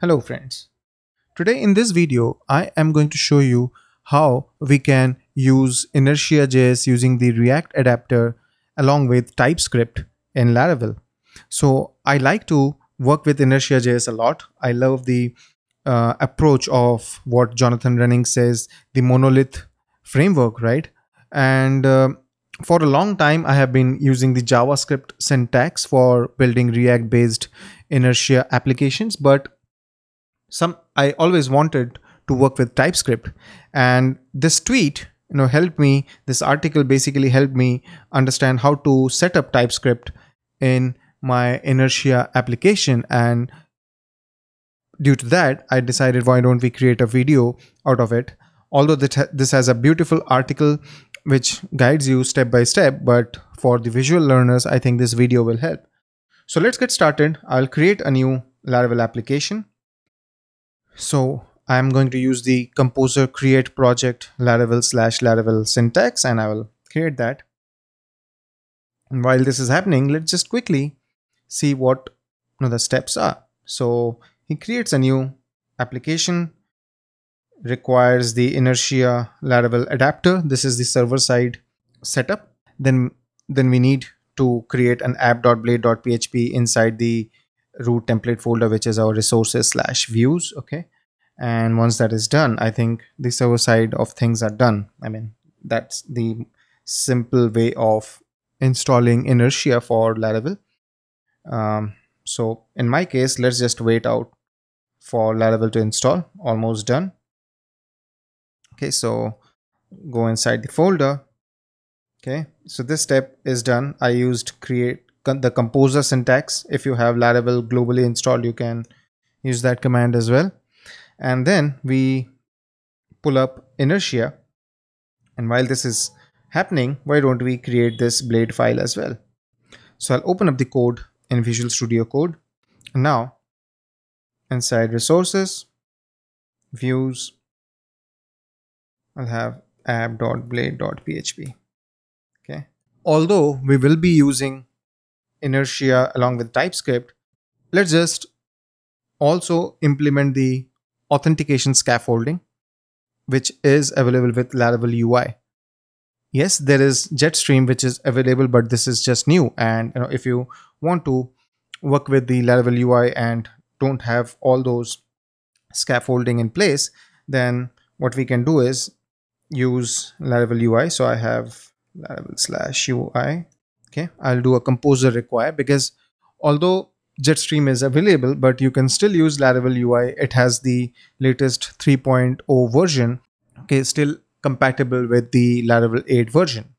Hello friends. Today in this video, I am going to show you how we can use Inertia.js using the React adapter along with TypeScript in Laravel. So I like to work with Inertia.js a lot. I love the uh, approach of what Jonathan Reinink says, the monolith framework, right? And uh, for a long time, I have been using the JavaScript syntax for building React based inertia applications, but some I always wanted to work with TypeScript. And this tweet, you know, helped me, this article basically helped me understand how to set up TypeScript in my inertia application. And due to that, I decided why don't we create a video out of it. Although this has a beautiful article which guides you step by step, but for the visual learners, I think this video will help. So let's get started. I'll create a new Laravel application. So I'm going to use the composer create project Laravel slash Laravel syntax and I will create that. And while this is happening, let's just quickly see what you know, the steps are. So he creates a new application requires the inertia Laravel adapter. This is the server side setup. Then, then we need to create an app.blade.php inside the root template folder, which is our resources slash views. Okay. And once that is done, I think the server side of things are done. I mean, that's the simple way of installing inertia for Laravel. Um, so in my case, let's just wait out for Laravel to install. Almost done okay so go inside the folder okay so this step is done i used create the composer syntax. If you have laravel globally installed you can use that command as well. And then we pull up inertia. And while this is happening why don't we create this blade file as well? So i'll open up the code in visual studio code. And now inside resources views I'll have app.blade.php. Okay. Although we will be using inertia along with TypeScript, let's just also implement the authentication scaffolding, which is available with Laravel UI. Yes, there is Jetstream, which is available, but this is just new. And you know, if you want to work with the Laravel UI and don't have all those scaffolding in place, then what we can do is use Laravel UI. So I have Laravel slash UI. Okay, I'll do a composer require because although Jetstream is available, but you can still use Laravel UI. It has the latest 3.0 version. Okay, still compatible with the Laravel 8 version.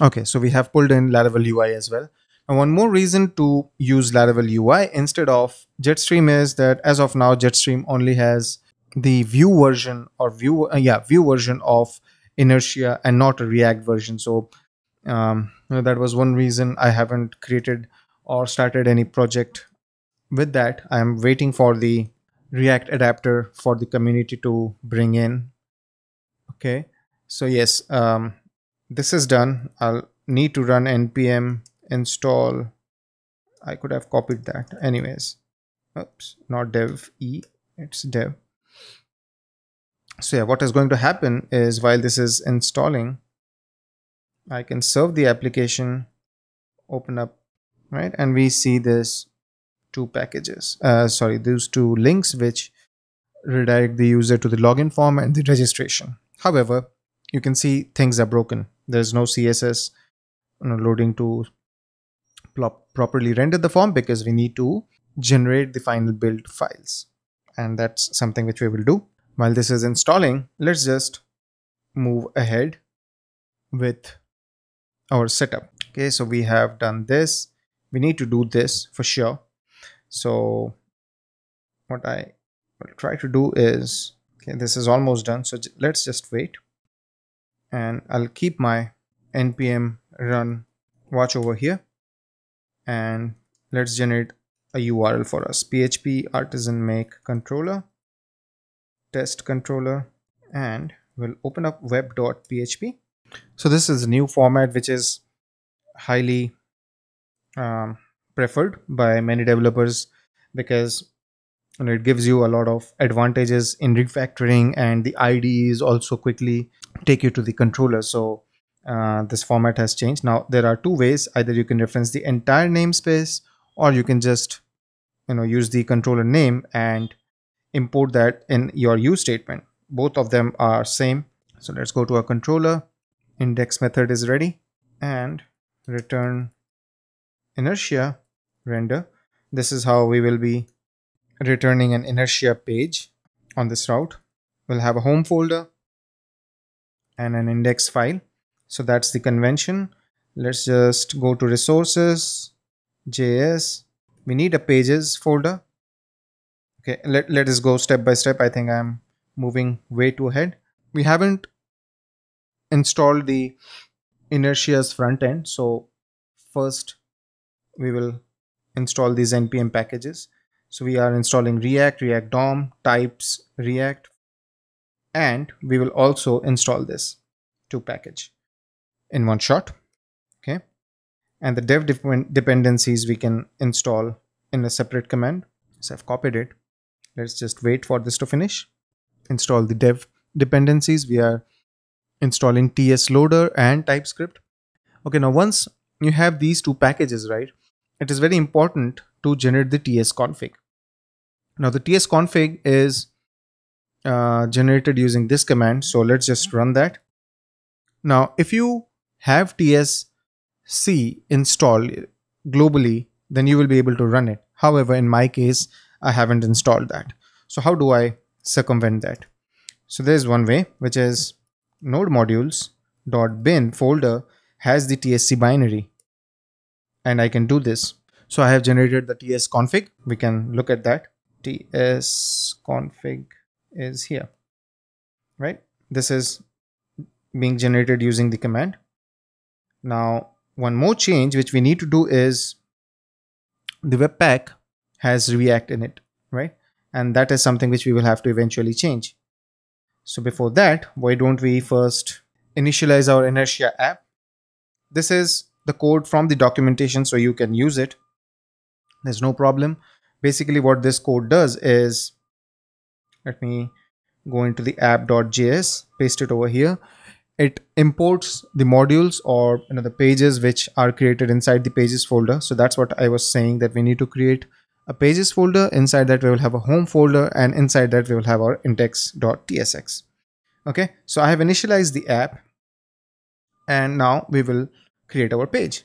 Okay, so we have pulled in Laravel UI as well. And one more reason to use Laravel UI instead of Jetstream is that as of now, Jetstream only has the Vue version or Vue, uh, yeah, Vue version of inertia and not a react version so um, you know, that was one reason i haven't created or started any project with that. I'm waiting for the react adapter for the community to bring in. Okay. So yes um, this is done. I'll need to run npm install. I could have copied that. Anyways. Oops. Not dev e it's dev. So yeah what is going to happen is while this is installing I can serve the application open up right? And we see this two packages uh, sorry those two links which redirect the user to the login form and the registration. However you can see things are broken. There's no css loading to properly render the form because we need to generate the final build files. And that's something which we will do. While this is installing, let's just move ahead with our setup. Okay, so we have done this. We need to do this for sure. So what I will try to do is, okay, this is almost done. So let's just wait and I'll keep my npm run watch over here and let's generate a URL for us php artisan make controller test controller and we'll open up web.php. So this is a new format which is highly um, preferred by many developers because and it gives you a lot of advantages in refactoring and the IDEs also quickly take you to the controller. So uh, this format has changed. Now there are two ways. Either you can reference the entire namespace or you can just you know use the controller name and import that in your use statement. Both of them are same. So let's go to our controller index method is ready and return inertia render. This is how we will be returning an inertia page on this route. We'll have a home folder and an index file. So that's the convention. Let's just go to resources js we need a pages folder. Okay let, let us go step by step. I think i'm moving way too ahead. We haven't installed the inertia's front end. So first we will install these npm packages. So we are installing react react dom types react and we will also install this to package in one shot okay? And the dev dependencies we can install in a separate command. So I've copied it. Let's just wait for this to finish. Install the dev dependencies. We are installing ts loader and typescript. Okay now once you have these two packages right it is very important to generate the ts config. Now the ts config is uh, generated using this command so let's just run that. Now if you have tsc installed globally then you will be able to run it. However in my case i haven't installed that. So how do i circumvent that? So there's one way which is node modules dot bin folder has the tsc binary. And i can do this. So i have generated the ts config. We can look at that. Ts config is here. Right? This is being generated using the command. Now one more change which we need to do is the webpack has react in it. Right? And that is something which we will have to eventually change so before that why don't we first initialize our inertia app? This is the code from the documentation so you can use it. There's no problem. Basically what this code does is let me go into the app.js paste it over here. It imports the modules or you know the pages which are created inside the pages folder. So that's what i was saying that we need to create a pages folder. Inside that we will have a home folder and inside that we will have our index.tsx okay so i have initialized the app and now we will create our page.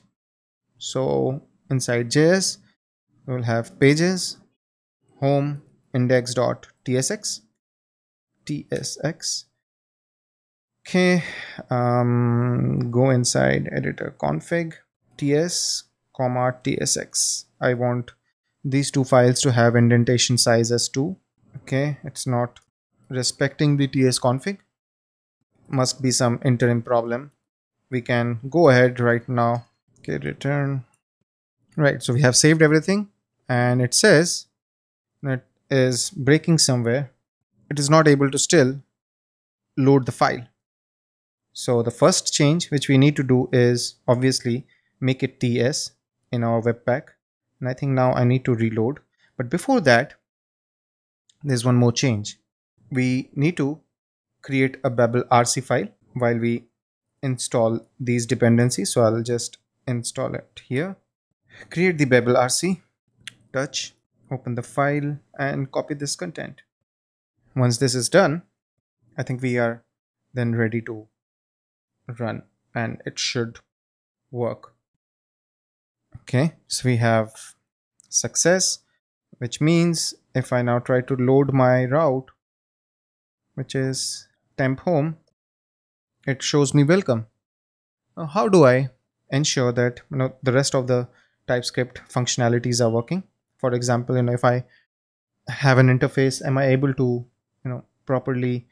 So inside js we will have pages home index.tsx tsx okay um, go inside editor config ts comma tsx i want these two files to have indentation size as 2 okay it's not respecting the ts config. Must be some interim problem. We can go ahead right now. Okay return. Right so we have saved everything and it says it is breaking somewhere. It is not able to still load the file. So the first change which we need to do is obviously make it ts in our webpack and i think now i need to reload. But before that there's one more change. We need to create a babel rc file while we install these dependencies. So i'll just install it here. Create the babel rc touch open the file and copy this content. Once this is done i think we are then ready to run and it should work okay so we have success which means if i now try to load my route which is temp home it shows me welcome. Now how do i ensure that you know the rest of the typescript functionalities are working? For example you know if i have an interface am i able to you know properly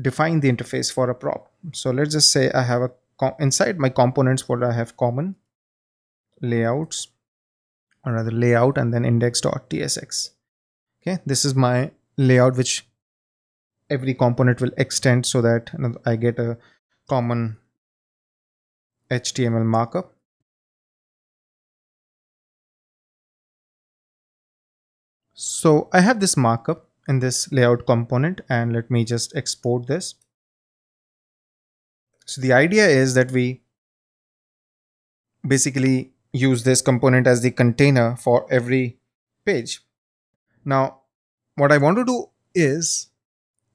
define the interface for a prop? So let's just say i have a inside my components folder i have common layouts or rather layout and then index.tsx okay this is my layout which every component will extend so that i get a common html markup So I have this markup in this layout component and let me just export this. So the idea is that we basically use this component as the container for every page. Now, what I want to do is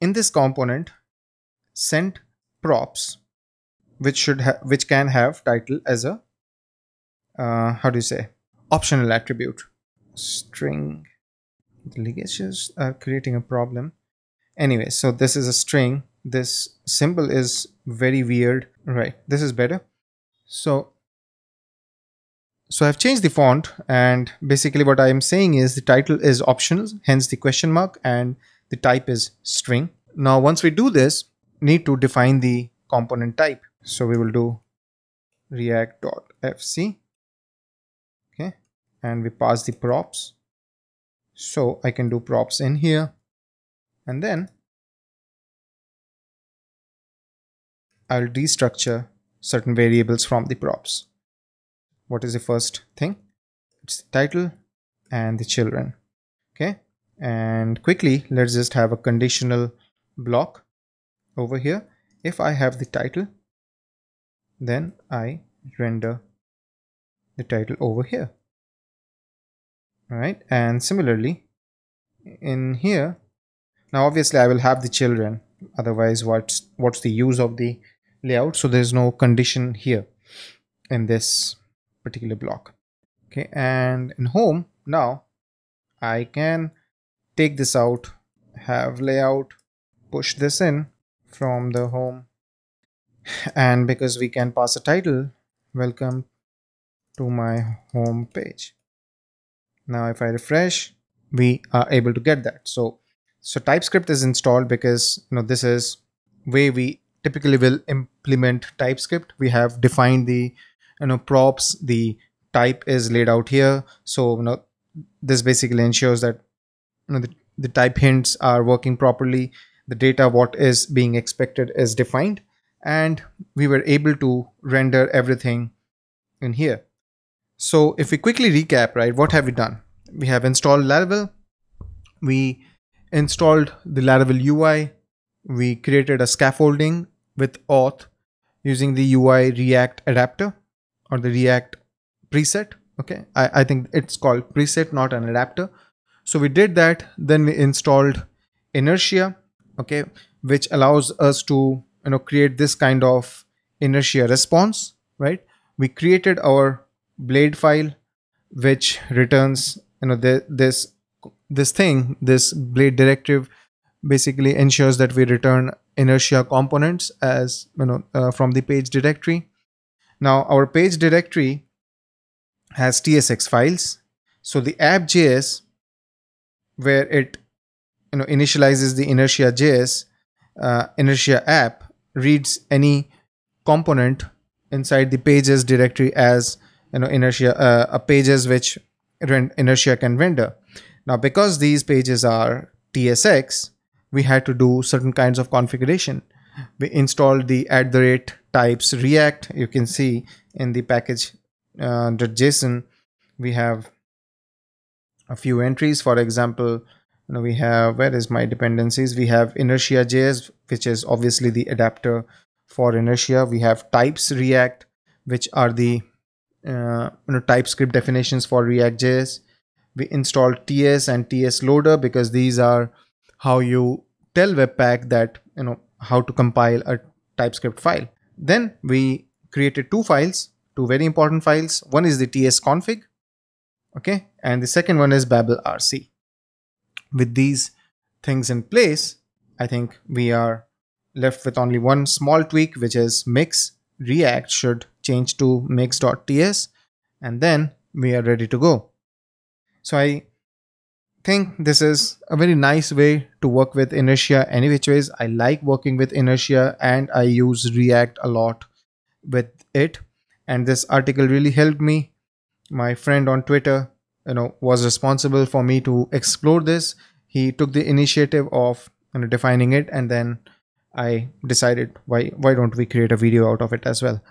in this component, send props, which should have, which can have title as a, uh, how do you say, optional attribute. String the ligatures are creating a problem. Anyway, so this is a string. This symbol is very weird. Right, this is better. So so I've changed the font and basically what I'm saying is the title is optional, hence the question mark and the type is string. Now once we do this, need to define the component type. So we will do react.fc okay and we pass the props. So I can do props in here and then I'll destructure certain variables from the props what is the first thing? It's the title and the children. Okay? And quickly let's just have a conditional block over here. If I have the title then I render the title over here. Right, and similarly in here now obviously I will have the children. Otherwise what's what's the use of the layout? So there's no condition here in this particular block. Okay and in home now I can take this out have layout push this in from the home. And because we can pass a title welcome to my home page. Now if I refresh we are able to get that. So so TypeScript is installed because you know this is way we typically will implement TypeScript. We have defined the you know props. The type is laid out here. So you know this basically ensures that you know the, the type hints are working properly. The data what is being expected is defined. And we were able to render everything in here. So if we quickly recap right what have we done? We have installed laravel. We installed the laravel ui we created a scaffolding with auth using the ui react adapter or the React preset. Okay, I, I think it's called preset, not an adapter. So we did that. Then we installed inertia, okay, which allows us to you know create this kind of inertia response, right? We created our blade file, which returns you know the, this this thing, this blade directive, basically ensures that we return inertia components as you know uh, from the page directory now our page directory has TSX files. So the app.js where it you know initializes the inertia.js uh, inertia app reads any component inside the pages directory as you know inertia uh, a pages which inertia can render. Now because these pages are TSX, we had to do certain kinds of configuration. We installed the at the rate types react. You can see in the package uh, .json we have a few entries. For example you know we have where is my dependencies? We have inertia.js which is obviously the adapter for inertia. We have types react which are the uh, you know typescript definitions for react.js we installed ts and ts loader because these are how you tell webpack that you know how to compile a typescript file then we created two files, two very important files. One is the ts config, okay, and the second one is babel rc. With these things in place, I think we are left with only one small tweak, which is mix react should change to mix.ts, and then we are ready to go. So I think this is a very nice way to work with inertia. Any which ways i like working with inertia and i use react a lot with it. And this article really helped me. My friend on twitter you know was responsible for me to explore this. He took the initiative of you know, defining it. And then i decided why why don't we create a video out of it as well?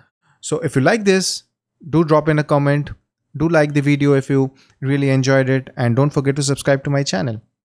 So if you like this do drop in a comment Do like the video if you really enjoyed it and don't forget to subscribe to my channel.